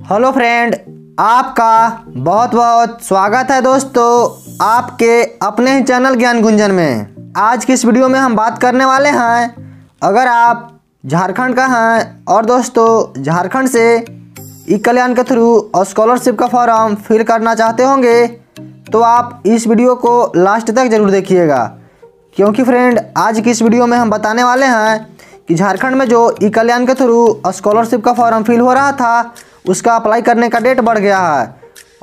Hello friend, आपका बहुत बहुत स्वागत है दोस्तों आपके अपने ही चैनल ज्ञान गुंजन में। आज की इस वीडियो में हम बात करने वाले हैं, अगर आप झारखंड का हैं, और दोस्तों झारखंड से ई कल्याण के थ्रू और स्कॉलरशिप का फॉर्म फिल करना चाहते होंगे तो आप इस वीडियो को लास्ट तक ज़रूर देखिएगा। क्योंकि फ्रेंड, आज की इस वीडियो में हम बताने वाले हैं कि झारखंड में जो ई कल्याण के थ्रू स्कॉलरशिप का फॉर्म फिल हो रहा था उसका अप्लाई करने का डेट बढ़ गया है।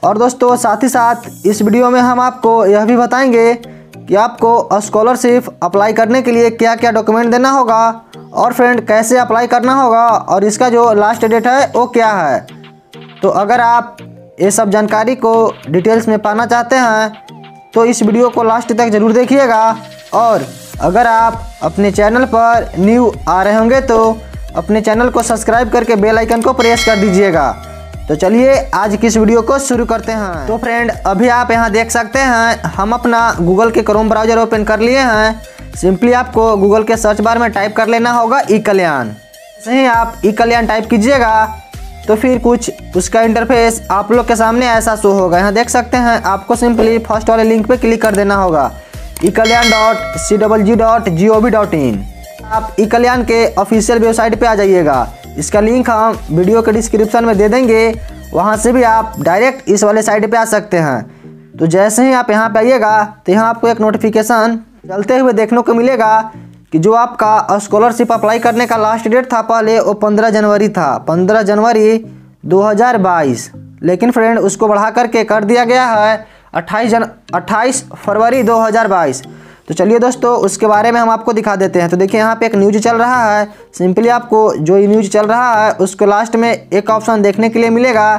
और दोस्तों, साथ ही साथ इस वीडियो में हम आपको यह भी बताएँगे कि आपको स्कॉलरशिप अप्लाई करने के लिए क्या क्या डॉक्यूमेंट देना होगा और फ्रेंड कैसे अप्लाई करना होगा और इसका जो लास्ट डेट है, वो क्या है। तो अगर आप ये सब जानकारी को डिटेल्स में पाना चाहते हैं तो इस वीडियो को लास्ट तक ज़रूर देखिएगा। और अगर आप अपने चैनल पर न्यू आ रहे होंगे तो अपने चैनल को सब्सक्राइब करके बेल आइकन को प्रेस कर दीजिएगा। तो चलिए, आज की इस वीडियो को शुरू करते हैं। तो फ्रेंड, अभी आप यहाँ देख सकते हैं, हम अपना गूगल के क्रोम ब्राउज़र ओपन कर लिए हैं। सिंपली आपको गूगल के सर्च बार में टाइप कर लेना होगा ई कल्याण सही आप ई कल्याण टाइप कीजिएगा तो फिर कुछ उसका इंटरफेस आप लोग के सामने ऐसा शो होगा। यहाँ देख सकते हैं, आपको सिंपली फ़र्स्ट वाले लिंक पे क्लिक कर देना होगा। E Kalyan dot C double G dot G O V dot in आप ई कल्याण के ऑफिशियल वेबसाइट पे आ जाइएगा। इसका लिंक हम वीडियो के डिस्क्रिप्शन में दे देंगे। वहाँ से भी आप डायरेक्ट इस वाले साइट पे आ सकते हैं। तो जैसे ही आप यहाँ पे आइएगा तो यहाँ आपको एक नोटिफिकेशन चलते हुए देखने को मिलेगा कि जो आपका स्कॉलरशिप अप्लाई करने का लास्ट डेट था पहले, वो पंद्रह जनवरी था। पंद्रह जनवरी 2022 लेकिन फ्रेंड उसको बढ़ा करके कर दिया गया है अट्ठाईस जन अट्ठाईस फरवरी 2022 तो चलिए दोस्तों, उसके बारे में हम आपको दिखा देते हैं। तो देखिए, यहाँ पे एक न्यूज़ चल रहा है। सिंपली आपको जो न्यूज़ चल रहा है, उसको लास्ट में एक ऑप्शन देखने के लिए मिलेगा।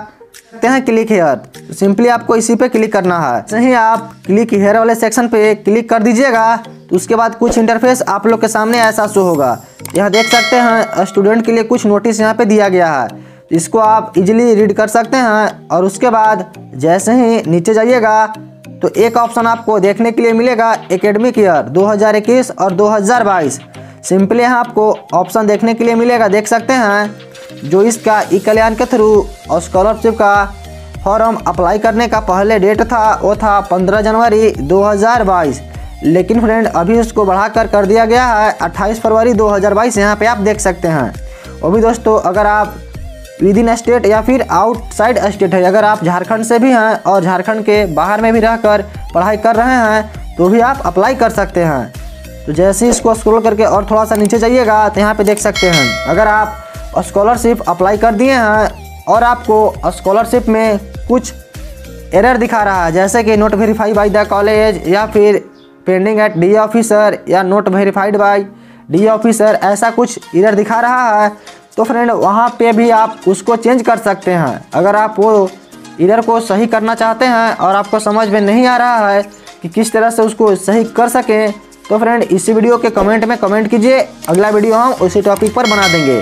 देखते हैं क्लिक हेयर सिंपली आपको इसी पे क्लिक करना है। सही, आप क्लिक हेयर वाले सेक्शन पे क्लिक कर दीजिएगा तो उसके बाद कुछ इंटरफेस आप लोग के सामने ऐसा शो होगा। यह देख सकते हैं स्टूडेंट के लिए कुछ नोटिस यहाँ पे दिया गया है। इसको आप इजीली रीड कर सकते हैं, और उसके बाद जैसे ही नीचे जाइएगा तो एक ऑप्शन आपको देखने के लिए मिलेगा एकेडमिक ईयर 2021 और 2022 सिंपली यहाँ आपको ऑप्शन देखने के लिए मिलेगा। देख सकते हैं, जो इसका ई कल्याण के थ्रू और स्कॉलरशिप का फॉर्म अप्लाई करने का पहले डेट था, वो था 15 जनवरी 2022 लेकिन फ्रेंड अभी उसको बढ़ाकर कर दिया गया है 28 फरवरी 2022 यहाँ पे आप देख सकते हैं। वो भी दोस्तों, अगर आप विद इन स्टेट या फिर आउटसाइड स्टेट है। अगर आप झारखंड से भी हैं और झारखंड के बाहर में भी रहकर पढ़ाई कर रहे हैं तो भी आप अप्लाई कर सकते हैं। तो जैसे ही इसको स्क्रॉल करके और थोड़ा सा नीचे जाइएगा तो यहाँ पे देख सकते हैं। अगर आप स्कॉलरशिप अप्लाई कर दिए हैं और आपको स्कॉलरशिप में कुछ एरर दिखा रहा है, जैसे कि not verify by the college या फिर पेंडिंग एट डी ऑफिसर या not verified by the officer ऐसा कुछ एरर दिखा रहा है तो फ्रेंड वहाँ पे भी आप उसको चेंज कर सकते हैं। अगर आप वो इधर को सही करना चाहते हैं और आपको समझ में नहीं आ रहा है कि किस तरह से उसको सही कर सकें तो फ्रेंड इसी वीडियो के कमेंट में कमेंट कीजिए। अगला वीडियो हम उसी टॉपिक पर बना देंगे।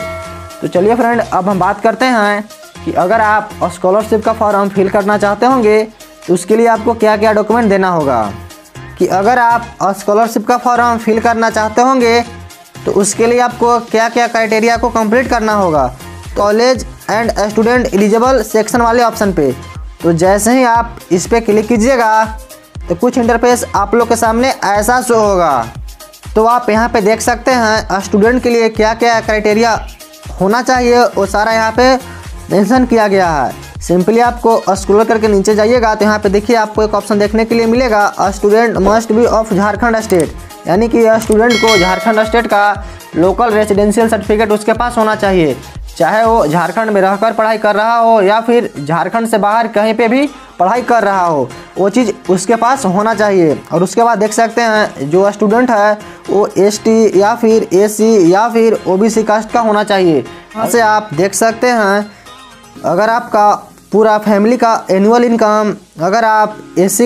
तो चलिए फ्रेंड अब हम बात करते हैं कि अगर आप स्कॉलरशिप का फॉर्म फिल करना चाहते होंगे तो उसके लिए आपको क्या क्या डॉक्यूमेंट देना होगा? कि अगर आप स्कॉलरशिप का फॉर्म फिल करना चाहते होंगे तो उसके लिए आपको क्या क्या क्राइटेरिया को कंप्लीट करना होगा? College and student eligible section वाले ऑप्शन पे। तो जैसे ही आप इस पर क्लिक कीजिएगा तो कुछ इंटरफेस आप लोग के सामने ऐसा शो होगा। तो आप यहाँ पे देख सकते हैं स्टूडेंट के लिए क्या क्या क्राइटेरिया होना चाहिए, वो सारा यहाँ पे मेंशन किया गया है। सिंपली आपको स्क्रॉल करके नीचे जाइएगा तो यहाँ पे देखिए आपको एक ऑप्शन देखने के लिए मिलेगा student must be of Jharkhand state यानी कि यह स्टूडेंट को झारखंड स्टेट का लोकल रेजिडेंशियल सर्टिफिकेट उसके पास होना चाहिए। चाहे वो झारखंड में रहकर पढ़ाई कर रहा हो या फिर झारखंड से बाहर कहीं पे भी पढ़ाई कर रहा हो वो चीज़ उसके पास होना चाहिए। और उसके बाद देख सकते हैं जो स्टूडेंट है वो एसटी या फिर एसी या फिर ओबीसी कास्ट का होना चाहिए। यहाँ से आप देख सकते हैं अगर आपका पूरा फैमिली का एनुअल इनकम अगर आप एस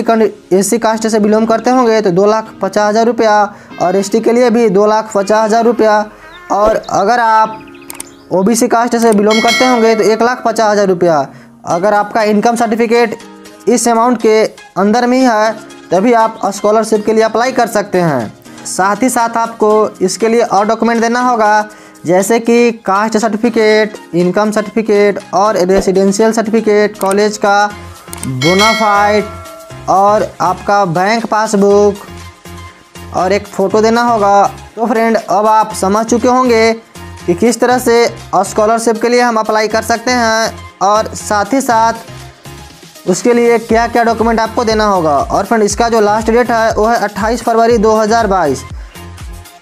सी कास्ट से बिलोंग करते होंगे तो दो लाख पचास हज़ार रुपया, और एसटी के लिए भी दो लाख पचास हज़ार रुपया, और अगर आप ओ बी सी कास्ट से बिलोंग करते होंगे तो एक लाख पचास हज़ार रुपया। अगर आपका इनकम सर्टिफिकेट इस अमाउंट के अंदर में ही है, तभी आप स्कॉलरशिप के लिए अप्लाई कर सकते हैं। साथ ही साथ आपको इसके लिए और डॉक्यूमेंट देना होगा जैसे कि कास्ट सर्टिफिकेट इनकम सर्टिफिकेट और रेसिडेंशियल सर्टिफिकेट कॉलेज का बोनाफाइड और आपका बैंक पासबुक और एक फ़ोटो देना होगा। तो फ्रेंड अब आप समझ चुके होंगे कि किस तरह से स्कॉलरशिप के लिए हम अप्लाई कर सकते हैं और साथ ही साथ उसके लिए क्या क्या डॉक्यूमेंट आपको देना होगा। और फ्रेंड इसका जो लास्ट डेट है, वो है 28 फरवरी 2022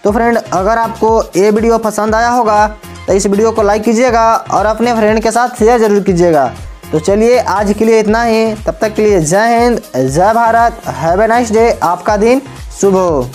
तो फ्रेंड अगर आपको ये वीडियो पसंद आया होगा तो इस वीडियो को लाइक कीजिएगा और अपने फ्रेंड के साथ शेयर ज़रूर कीजिएगा। तो चलिए, आज के लिए इतना ही। तब तक के लिए जय हिंद, जय Bharat have a nice day आपका दिन शुभ हो।